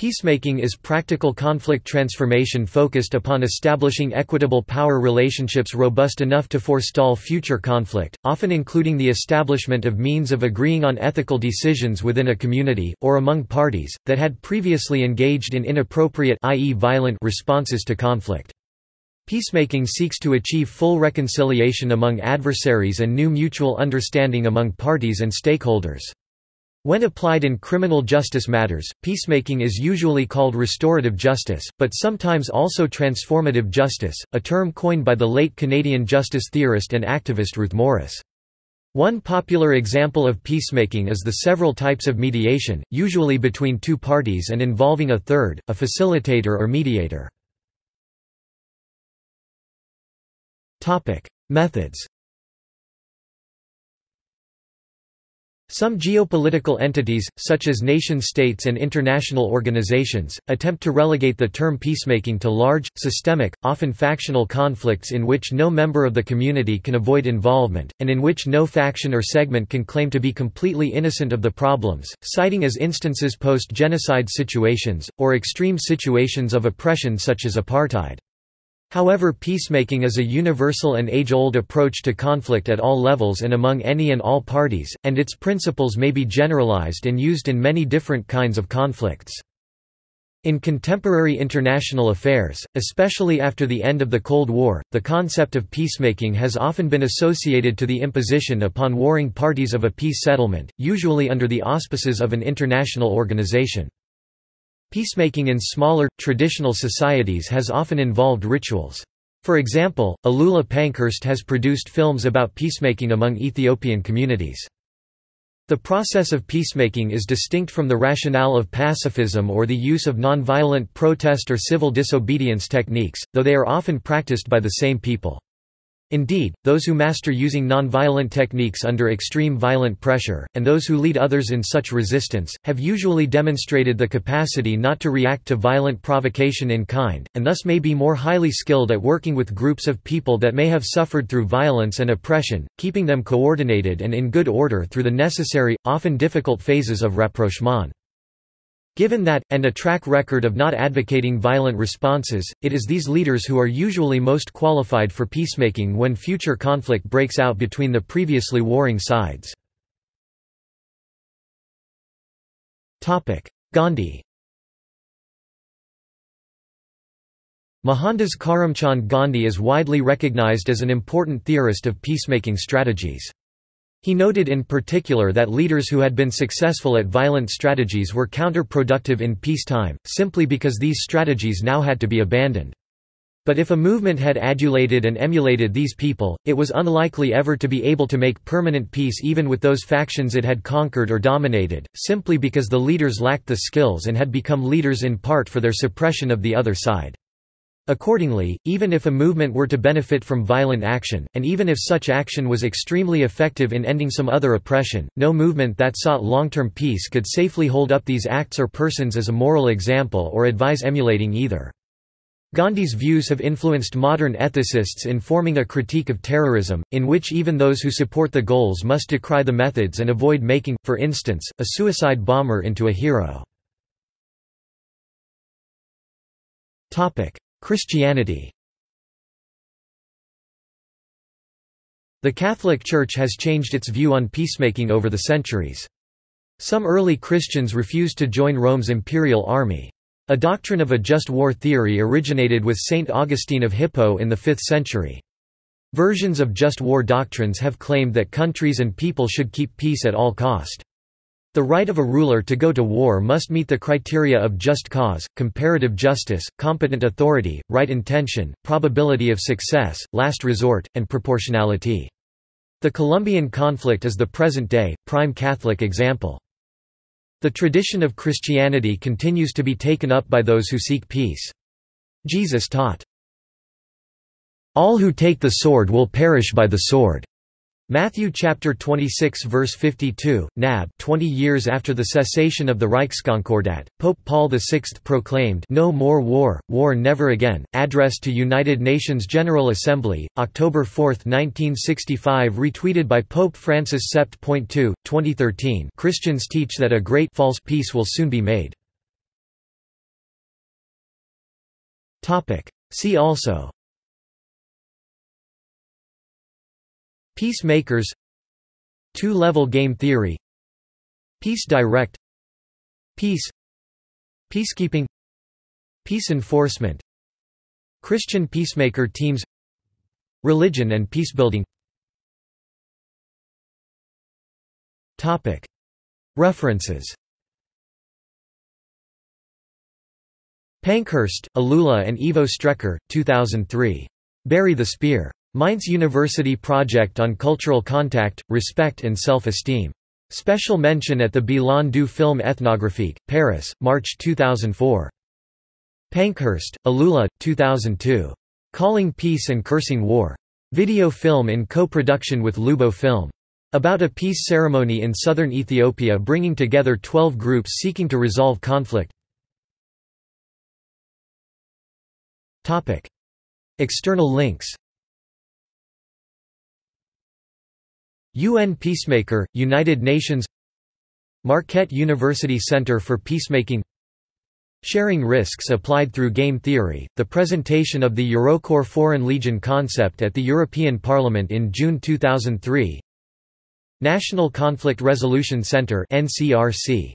Peacemaking is practical conflict transformation focused upon establishing equitable power relationships robust enough to forestall future conflict, often including the establishment of means of agreeing on ethical decisions within a community, or among parties, that had previously engaged in inappropriate i.e. violent responses to conflict. Peacemaking seeks to achieve full reconciliation among adversaries and new mutual understanding among parties and stakeholders. When applied in criminal justice matters, peacemaking is usually called restorative justice, but sometimes also transformative justice, a term coined by the late Canadian justice theorist and activist Ruth Morris. One popular example of peacemaking is the several types of mediation, usually between two parties and involving a third, a facilitator or mediator. Methods Some geopolitical entities, such as nation-states and international organizations, attempt to relegate the term peacemaking to large, systemic, often factional conflicts in which no member of the community can avoid involvement, and in which no faction or segment can claim to be completely innocent of the problems, citing as instances post-genocide situations, or extreme situations of oppression such as apartheid. However peacemaking is a universal and age-old approach to conflict at all levels and among any and all parties, and its principles may be generalized and used in many different kinds of conflicts. In contemporary international affairs, especially after the end of the Cold War, the concept of peacemaking has often been associated to the imposition upon warring parties of a peace settlement, usually under the auspices of an international organization. Peacemaking in smaller, traditional societies has often involved rituals. For example, Alula Pankhurst has produced films about peacemaking among Ethiopian communities. The process of peacemaking is distinct from the rationale of pacifism or the use of nonviolent protest or civil disobedience techniques, though they are often practiced by the same people. Indeed, those who master using nonviolent techniques under extreme violent pressure, and those who lead others in such resistance, have usually demonstrated the capacity not to react to violent provocation in kind, and thus may be more highly skilled at working with groups of people that may have suffered through violence and oppression, keeping them coordinated and in good order through the necessary, often difficult phases of rapprochement. Given that, and a track record of not advocating violent responses, it is these leaders who are usually most qualified for peacemaking when future conflict breaks out between the previously warring sides. Gandhi Mohandas Karamchand Gandhi is widely recognized as an important theorist of peacemaking strategies. He noted in particular that leaders who had been successful at violent strategies were counterproductive in peacetime, simply because these strategies now had to be abandoned. But if a movement had adulated and emulated these people, it was unlikely ever to be able to make permanent peace even with those factions it had conquered or dominated, simply because the leaders lacked the skills and had become leaders in part for their suppression of the other side. Accordingly, even if a movement were to benefit from violent action, and even if such action was extremely effective in ending some other oppression, no movement that sought long-term peace could safely hold up these acts or persons as a moral example or advise emulating either. Gandhi's views have influenced modern ethicists in forming a critique of terrorism, in which even those who support the goals must decry the methods and avoid making, for instance, a suicide bomber into a hero. Christianity The Catholic Church has changed its view on peacemaking over the centuries. Some early Christians refused to join Rome's imperial army. A doctrine of a just war theory originated with Saint Augustine of Hippo in the 5th century. Versions of just war doctrines have claimed that countries and people should keep peace at all cost. The right of a ruler to go to war must meet the criteria of just cause, comparative justice, competent authority, right intention, probability of success, last resort, and proportionality. The Colombian conflict is the present-day, prime Catholic example. The tradition of Christianity continues to be taken up by those who seek peace. Jesus taught, All who take the sword will perish by the sword. Matthew chapter 26 verse 52, Nab 20 years after the cessation of the Reichskonkordat, Pope Paul VI proclaimed No more war, war never again, address to United Nations General Assembly, October 4, 1965 retweeted by Pope Francis Sept. 2, 2013 Christians teach that a great false peace will soon be made. See also Peacemakers. Two-level game theory. Peace Direct. Peace. Peacekeeping. Peace enforcement. Christian peacemaker teams. Religion and peacebuilding References. Pankhurst, Alula and Ivo Strecker, 2003. Bury the Spear. Mainz University Project on Cultural Contact, Respect and Self-Esteem. Special mention at the Bilan du Film Ethnographique, Paris, March 2004. Pankhurst, Alula, 2002. Calling Peace and Cursing War. Video film in co-production with Lubo Film. About a peace ceremony in southern Ethiopia bringing together 12 groups seeking to resolve conflict. External links UN Peacemaker, United Nations Marquette University Center for Peacemaking Sharing risks applied through game theory, the presentation of the Eurocorps Foreign Legion concept at the European Parliament in June 2003 National Conflict Resolution Center NCRC